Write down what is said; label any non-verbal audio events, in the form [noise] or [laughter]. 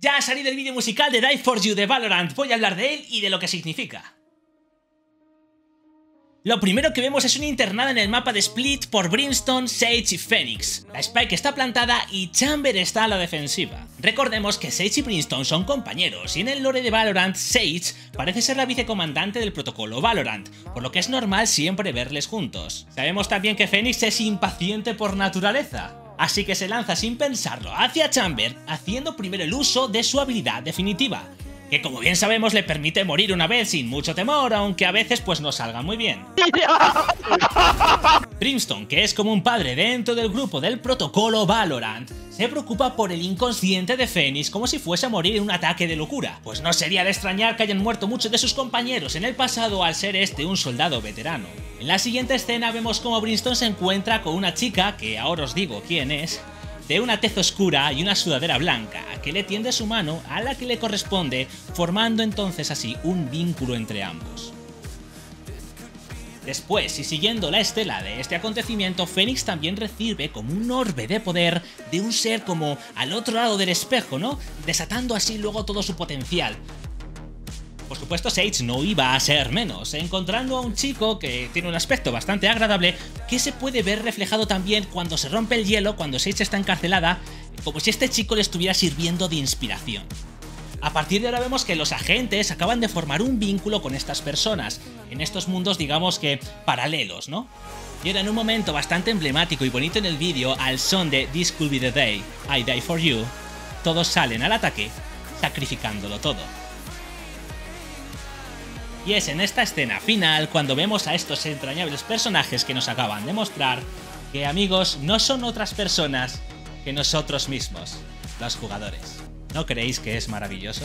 Ya ha salido el vídeo musical de Die For You de Valorant, voy a hablar de él y de lo que significa. Lo primero que vemos es una internada en el mapa de Split por Brimstone, Sage y Phoenix. La Spike está plantada y Chamber está a la defensiva. Recordemos que Sage y Brimstone son compañeros y en el lore de Valorant, Sage parece ser la vicecomandante del protocolo Valorant, por lo que es normal siempre verles juntos. Sabemos también que Phoenix es impaciente por naturaleza, así que se lanza sin pensarlo hacia Chamber, haciendo primero el uso de su habilidad definitiva, que como bien sabemos le permite morir una vez sin mucho temor, aunque a veces pues no salga muy bien. [laughs] Brimstone, que es como un padre dentro del grupo del protocolo Valorant, se preocupa por el inconsciente de Phoenix como si fuese a morir en un ataque de locura, pues no sería de extrañar que hayan muerto muchos de sus compañeros en el pasado al ser este un soldado veterano. En la siguiente escena vemos como Brimstone se encuentra con una chica, que ahora os digo quién es, de una tez oscura y una sudadera blanca, que le tiende su mano a la que le corresponde, formando entonces así un vínculo entre ambos. Después, y siguiendo la estela de este acontecimiento, Fénix también recibe como un orbe de poder de un ser como al otro lado del espejo, ¿no? Desatando así luego todo su potencial, por supuesto, Sage no iba a ser menos, encontrando a un chico que tiene un aspecto bastante agradable que se puede ver reflejado también cuando se rompe el hielo, cuando Sage está encarcelada, como si este chico le estuviera sirviendo de inspiración. A partir de ahora vemos que los agentes acaban de formar un vínculo con estas personas, en estos mundos digamos que paralelos, ¿no? Y ahora en un momento bastante emblemático y bonito en el vídeo, al son de This Could Be The Day, I Die For You, todos salen al ataque, sacrificándolo todo. Y es en esta escena final cuando vemos a estos entrañables personajes que nos acaban de mostrar que amigos no son otras personas que nosotros mismos, los jugadores. ¿No creéis que es maravilloso?